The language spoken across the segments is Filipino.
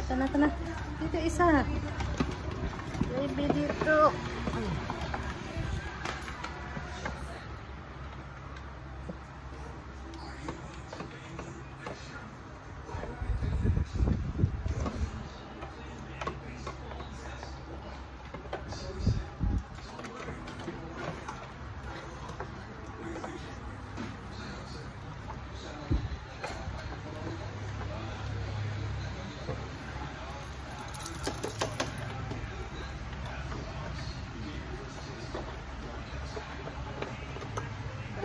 ito na, ito na. Dito isa. Baby dito.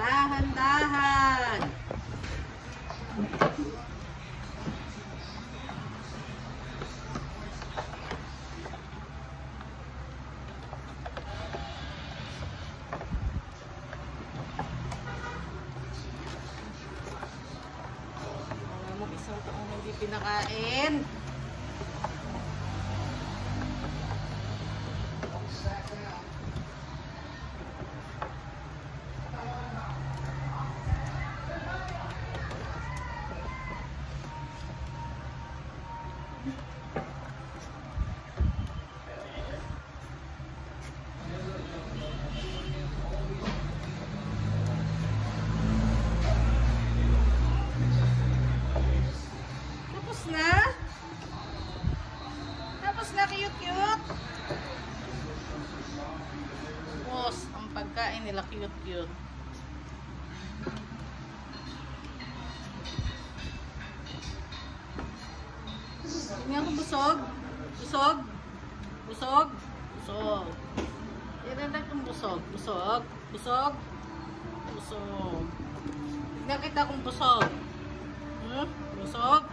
Dahan-dahan. Alam mo, isang taong hindi pinakain. Tapos na? Tapos na cute-cute? Tapos, ang pagkain nila cute-cute. Tingnan ko busog. Busog. Busog. Busog. Tingnan lang kung busog. Busog. Busog. Busog. Tingnan kita kung busog. Hmm? Busog.